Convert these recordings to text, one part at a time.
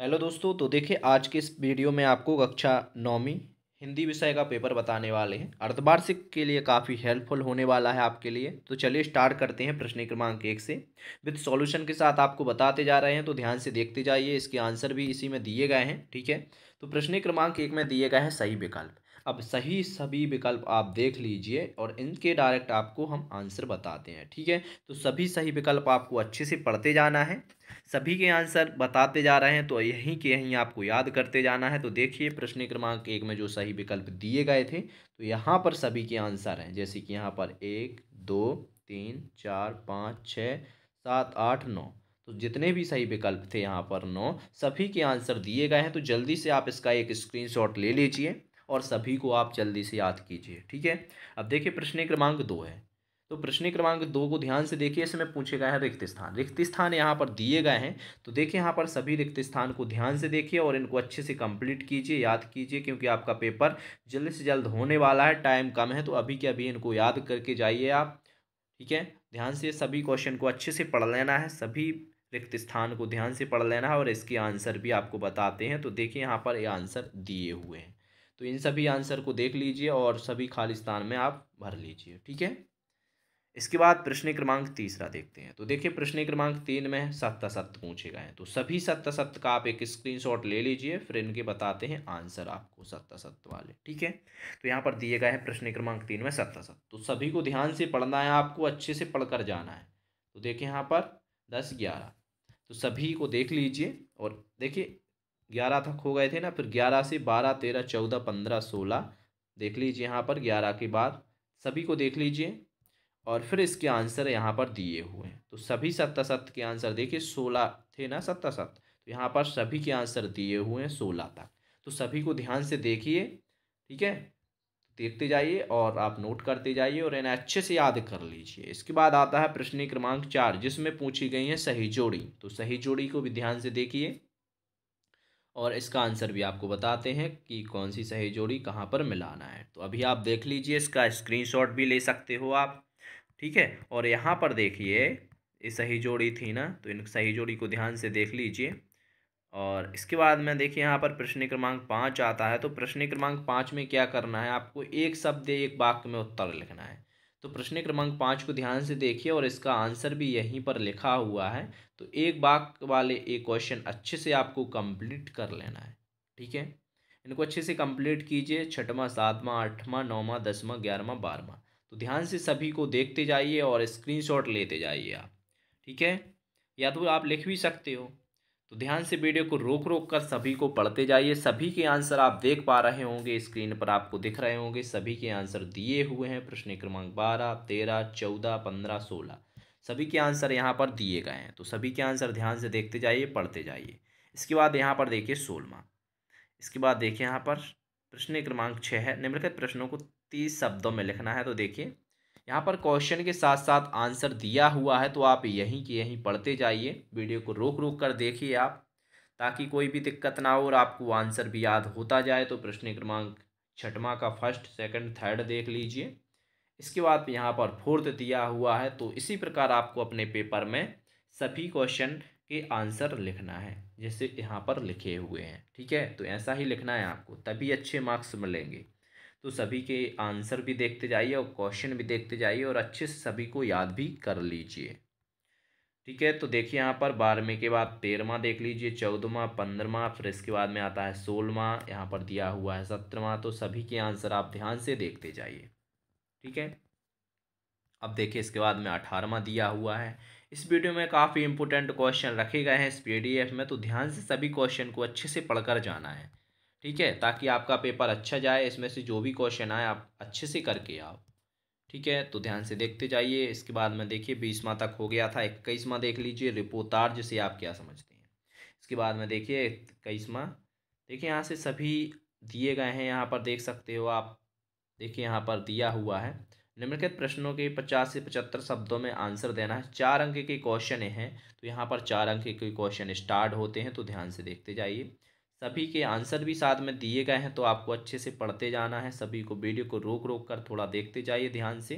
Hello दोस्तों तो देखिए, आज के इस वीडियो में आपको कक्षा नौवीं हिंदी विषय का पेपर बताने वाले हैं। अर्धवार्षिक के लिए काफ़ी हेल्पफुल होने वाला है आपके लिए। तो चलिए स्टार्ट करते हैं प्रश्न क्रमांक एक से। विद सॉल्यूशन के साथ आपको बताते जा रहे हैं तो ध्यान से देखते जाइए। इसके आंसर भी इसी में दिए गए हैं, ठीक है? तो प्रश्न क्रमांक एक में दिए गए हैं सही विकल्प। अब सही सभी विकल्प आप देख लीजिए और इनके डायरेक्ट आपको हम आंसर बताते हैं, ठीक है? तो सभी सही विकल्प आपको अच्छे से पढ़ते जाना है। सभी के आंसर बताते जा रहे हैं तो यहीं के यहीं आपको याद करते जाना है। तो देखिए, प्रश्न क्रमांक एक में जो सही विकल्प दिए गए थे तो यहाँ पर सभी के आंसर हैं। जैसे कि यहाँ पर एक, दो, तीन, चार, पाँच, छः, सात, आठ, नौ। तो जितने भी सही विकल्प थे यहाँ पर नौ, सभी के आंसर दिए गए हैं। तो जल्दी से आप इसका एक स्क्रीनशॉट ले लीजिए और सभी को आप जल्दी से याद कीजिए, ठीक है? अब देखिए, प्रश्न क्रमांक दो है। तो प्रश्न क्रमांक दो को ध्यान से देखिए, इसमें पूछे गए हैं रिक्त स्थान। रिक्त स्थान यहाँ पर दिए गए हैं। तो देखिए यहाँ पर सभी रिक्त स्थान को ध्यान से देखिए और इनको अच्छे से कंप्लीट कीजिए, याद कीजिए, क्योंकि आपका पेपर जल्द से जल्द होने वाला है, टाइम कम है तो अभी के अभी इनको याद करके जाइए आप। ठीक है? ध्यान से सभी क्वेश्चन को अच्छे से पढ़ लेना है, सभी रिक्त स्थान को ध्यान से पढ़ लेना है और इसके आंसर भी आपको बताते हैं। तो देखिए यहाँ पर ये आंसर दिए हुए हैं। तो इन सभी आंसर को देख लीजिए और सभी खाली स्थान में आप भर लीजिए। ठीक है? इसके बाद प्रश्न क्रमांक तीसरा देखते हैं। तो देखिए, प्रश्न क्रमांक तीन में सत्य सत्य पूछे गए हैं तो सभी सत्य सत्य का आप एक स्क्रीनशॉट ले लीजिए, फिर इनके बताते हैं आंसर आपको सत्य सत्य वाले, ठीक है? तो यहाँ पर दिए गए हैं प्रश्न क्रमांक तीन में सत्य सत्य तो सभी को ध्यान से पढ़ना है आपको, अच्छे से पढ़कर जाना है। तो देखिए यहाँ पर दस ग्यारह। तो सभी को देख लीजिए और देखिए, ग्यारह तक हो गए थे ना, फिर ग्यारह से बारह, तेरह, चौदह, पंद्रह, सोलह देख लीजिए यहाँ पर ग्यारह के बाद। सभी को देख लीजिए। और फिर इसके आंसर यहाँ पर दिए हुए हैं। तो सभी सत्ता सत्य के आंसर, देखिए, सोलह थे ना सत्ता सत्य तो यहाँ पर सभी के आंसर दिए हुए हैं सोलह तक। तो सभी को ध्यान से देखिए, ठीक है? देखते जाइए और आप नोट करते जाइए और इन्हें अच्छे से याद कर लीजिए। इसके बाद आता है प्रश्न क्रमांक चार, जिसमें पूछी गई है सही जोड़ी। तो सही जोड़ी को भी ध्यान से देखिए और इसका आंसर भी आपको बताते हैं कि कौन सी सही जोड़ी कहाँ पर मिलाना है। तो अभी आप देख लीजिए, इसका स्क्रीनशॉट भी ले सकते हो आप। ठीक है? और यहाँ पर देखिए, ये सही जोड़ी थी ना तो इन सही जोड़ी को ध्यान से देख लीजिए। और इसके बाद में देखिए, यहाँ पर प्रश्न क्रमांक पाँच आता है तो प्रश्न क्रमांक पाँच में क्या करना है? आपको एक शब्द एक वाक्य में उत्तर लिखना है। तो प्रश्न क्रमांक पाँच को ध्यान से देखिए, और इसका आंसर भी यहीं पर लिखा हुआ है। तो एक बाक वाले एक क्वेश्चन अच्छे से आपको कंप्लीट कर लेना है, ठीक है? इनको अच्छे से कंप्लीट कीजिए, छठवां, सातवां, आठवां, नौवां, दसवां, ग्यारहवां, बारहवां। तो ध्यान से सभी को देखते जाइए और स्क्रीनशॉट लेते जाइए आप, ठीक है? या तो आप लिख भी सकते हो। तो ध्यान से वीडियो को रोक रोक कर सभी को पढ़ते जाइए। सभी के आंसर आप देख पा रहे होंगे। स्क्रीन पर आपको दिख रहे होंगे। सभी के आंसर दिए हुए हैं। प्रश्न क्रमांक बारह, तेरह, चौदह, पंद्रह, सोलह। सभी के आंसर यहाँ पर दिए गए हैं। तो सभी के आंसर ध्यान से देखते जाइए, पढ़ते जाइए। इसके बाद यहाँ पर देखिए सोलवा। इसके बाद देखिए यहाँ पर प्रश्न क्रमांक छः है। निम्नलिखित प्रश्नों को तीस शब्दों में लिखना है तो देखिए, यहाँ पर क्वेश्चन के साथ साथ आंसर दिया हुआ है तो आप यहीं के यहीं पढ़ते जाइए। वीडियो को रोक रोक कर देखिए आप, ताकि कोई भी दिक्कत ना हो और आपको आंसर भी याद होता जाए तो प्रश्न क्रमांक छठवा का फ़र्स्ट सेकंड थर्ड देख लीजिए। इसके बाद यहाँ पर फोर्थ दिया हुआ है तो इसी प्रकार आपको अपने पेपर में सभी क्वेश्चन के आंसर लिखना है, जैसे यहाँ पर लिखे हुए हैं, ठीक है? तो ऐसा ही लिखना है आपको, तभी अच्छे मार्क्स मिलेंगे। तो सभी के आंसर भी देखते जाइए और क्वेश्चन भी देखते जाइए और अच्छे से सभी को याद भी कर लीजिए। ठीक है तो देखिए यहाँ पर बारहवें के बाद तेरहवा देख लीजिए, चौदहवा, पंद्रहवा, फिर इसके बाद में आता है सोलहवा, यहाँ पर दिया हुआ है सत्रहवा तो सभी के आंसर आप ध्यान से देखते जाइए। ठीक है, अब देखिए इसके बाद में अठारहवा दिया हुआ है। इस वीडियो में काफ़ी इंपॉर्टेंट क्वेश्चन रखे गए हैं इस पीडीएफ में तो ध्यान से सभी क्वेश्चन को अच्छे से पढ़कर जाना है। ठीक है? ताकि आपका पेपर अच्छा जाए, इसमें से जो भी क्वेश्चन आए, आप अच्छे से करके आओ। ठीक है? तो ध्यान से देखते जाइए। इसके बाद में देखिए बीसवा तक हो गया था इक्कीसवा देख लीजिए रिपोर्टार जिसे आप क्या समझते हैं। इसके बाद में देखिए इक्कीसवा देखिए, यहाँ से सभी दिए गए हैं, यहाँ पर देख सकते हो आप। देखिए, यहाँ पर दिया हुआ है। निम्नलिखित प्रश्नों के पचास से पचहत्तर शब्दों में आंसर देना है। चार अंक के क्वेश्चन हैं तो यहाँ पर चार अंक के क्वेश्चन स्टार्ट होते हैं तो ध्यान से देखते जाइए। सभी के आंसर भी साथ में दिए गए हैं तो आपको अच्छे से पढ़ते जाना है। सभी को वीडियो को रोक रोक कर थोड़ा देखते जाइए ध्यान से।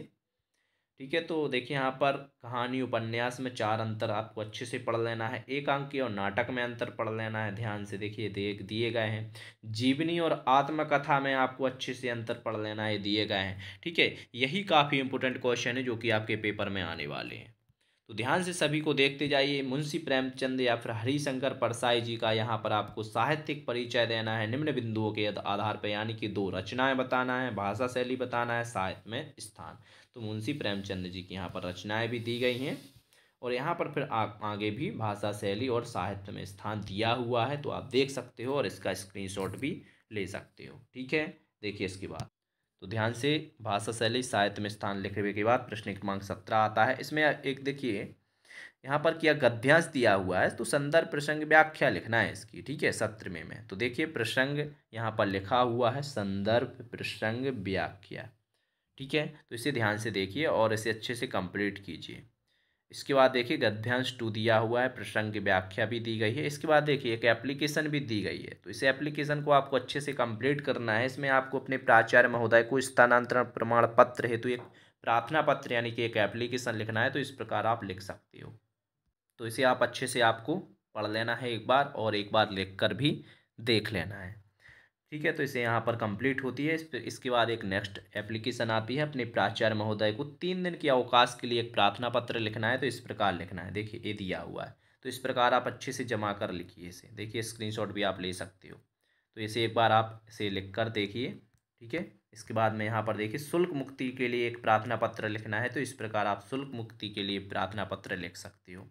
ठीक है तो देखिए यहाँ पर कहानी उपन्यास में चार अंतर आपको अच्छे से पढ़ लेना है। एक अंक और नाटक में अंतर पढ़ लेना है, ध्यान से देखिए देख, दिए गए हैं। जीवनी और आत्मकथा में आपको अच्छे से अंतर पढ़ लेना है, दिए गए हैं। ठीक है, यही काफ़ी इंपॉर्टेंट क्वेश्चन है जो कि आपके पेपर में आने वाले हैं। तो ध्यान से सभी को देखते जाइए मुंशी प्रेमचंद या फिर हरिशंकर परसाई जी का यहाँ पर आपको साहित्यिक परिचय देना है। निम्न बिंदुओं के आधार पर यानी कि दो रचनाएँ बताना है भाषा शैली बताना है साहित्य में स्थान। तो मुंशी प्रेमचंद जी की यहाँ पर रचनाएँ भी दी गई हैं और यहाँ पर फिर आ, आगे भी भाषा शैली और साहित्य में स्थान दिया हुआ है। तो आप देख सकते हो और इसका स्क्रीनशॉट भी ले सकते हो। ठीक है? देखिए इसके बाद। तो ध्यान से भाषा शैली, साहित्य में स्थान लिखे के बाद प्रश्न क्रमांक सत्रह आता है। इसमें एक देखिए, यहाँ पर क्या गद्यांश दिया हुआ है तो संदर्भ प्रसंग व्याख्या लिखना है इसकी, ठीक है, सत्र में में। तो देखिए, प्रसंग यहाँ पर लिखा हुआ है, संदर्भ प्रसंग व्याख्या, ठीक है? तो इसे ध्यान से देखिए और इसे अच्छे से कंप्लीट कीजिए। इसके बाद देखिए, गद्यांश टू दिया हुआ है, प्रसंग की व्याख्या भी दी गई है। इसके बाद देखिए, एक एप्लीकेशन भी दी गई है। तो इस एप्लीकेशन को आपको अच्छे से कंप्लीट करना है। इसमें आपको अपने प्राचार्य महोदय को स्थानांतरण प्रमाण पत्र हेतु एक प्रार्थना पत्र, यानी कि एक एप्लीकेशन लिखना है तो इस प्रकार आप लिख सकते हो। तो इसे आप अच्छे से आपको पढ़ लेना है एक बार और एक बार लिख कर भी देख लेना है। ठीक है तो इसे यहाँ पर कंप्लीट होती है। इस इसके बाद एक नेक्स्ट एप्लीकेशन आती है अपने प्राचार्य महोदय को। तीन दिन के अवकाश के लिए एक प्रार्थना पत्र लिखना है तो इस प्रकार लिखना है। देखिए, ये दिया हुआ है। तो इस प्रकार आप अच्छे से जमा कर लिखिए इसे। देखिए स्क्रीनशॉट भी आप ले सकते हो। तो इसे एक बार आप इसे लिख कर देखिए, ठीक है? इसके बाद में यहाँ पर देखिए, शुल्क मुक्ति के लिए एक प्रार्थना पत्र लिखना है तो इस प्रकार आप शुल्क मुक्ति के लिए प्रार्थना पत्र लिख सकते हो।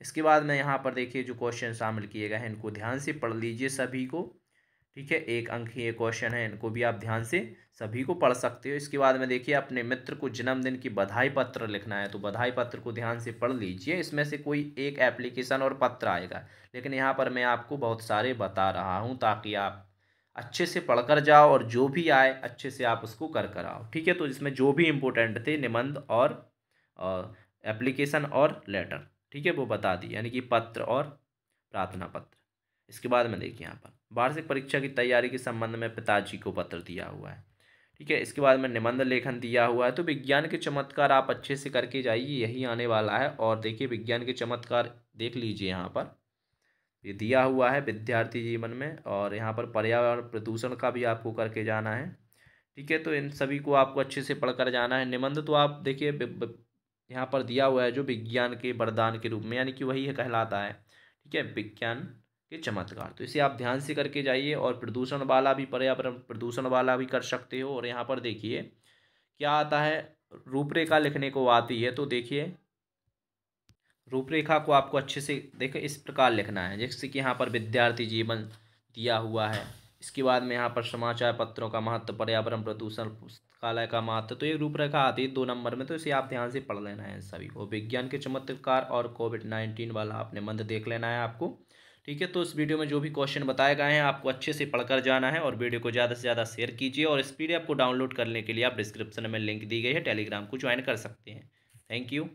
इसके बाद में यहाँ पर देखिए, जो क्वेश्चन शामिल किए गए हैं, इनको ध्यान से पढ़ लीजिए सभी को। ठीक है, एक अंक ही एक क्वेश्चन है, इनको भी आप ध्यान से सभी को पढ़ सकते हो। इसके बाद में देखिए, अपने मित्र को जन्मदिन की बधाई पत्र लिखना है तो बधाई पत्र को ध्यान से पढ़ लीजिए। इसमें से कोई एक एप्लीकेशन और पत्र आएगा, लेकिन यहाँ पर मैं आपको बहुत सारे बता रहा हूँ, ताकि आप अच्छे से पढ़ कर जाओ और जो भी आए, अच्छे से आप उसको कर कर आओ। ठीक है तो इसमें जो भी इम्पोर्टेंट थे, निबंध और एप्लीकेशन और लेटर ठीक है, वो बता दी यानी कि पत्र और प्रार्थना पत्र। इसके बाद में देखिए यहाँ पर। वार्षिक परीक्षा की तैयारी के संबंध में पिताजी को पत्र दिया हुआ है। ठीक है, इसके बाद में निबंध लेखन दिया हुआ है। तो विज्ञान के चमत्कार आप अच्छे से करके जाइए, यही आने वाला है। और देखिए, विज्ञान के चमत्कार देख लीजिए यहाँ पर। ये दिया हुआ है विद्यार्थी जीवन में और यहाँ पर पर्यावरण प्रदूषण का भी आपको करके जाना है। ठीक है तो इन सभी को आपको अच्छे से पढ़कर जाना है। निबंध तो आप देखिए यहाँ पर दिया हुआ है जो विज्ञान के वरदान के रूप में, यानी कि वही कहलाता है। ठीक है, विज्ञान के चमत्कार। तो इसे आप ध्यान से करके जाइए और प्रदूषण वाला भी पर्यावरण प्रदूषण वाला भी कर सकते हो। और यहाँ पर देखिए, क्या आता है? रूपरेखा लिखने को आती है तो देखिए, रूपरेखा को आपको अच्छे से देखो, इस प्रकार लिखना है। जैसे कि यहाँ पर विद्यार्थी जीवन दिया हुआ है। इसके बाद में यहाँ पर समाचार पत्रों का महत्व, पर्यावरण प्रदूषण, पुस्तकालय का महत्व तो ये रूपरेखा आती है दो नंबर में तो इसे आप ध्यान से पढ़ लेना है सभी को। विज्ञान के चमत्कार और कोविड नाइन्टीन वाला आपने मंद देख लेना है आपको। ठीक है तो इस वीडियो में जो भी क्वेश्चन बताए गए हैं, आपको अच्छे से पढ़कर जाना है और वीडियो को ज़्यादा से ज़्यादा शेयर कीजिए और इस पी को डाउनलोड करने के लिए आप डिस्क्रिप्शन में लिंक दी गई है टेलीग्राम को ज्वाइन कर सकते हैं। Thank you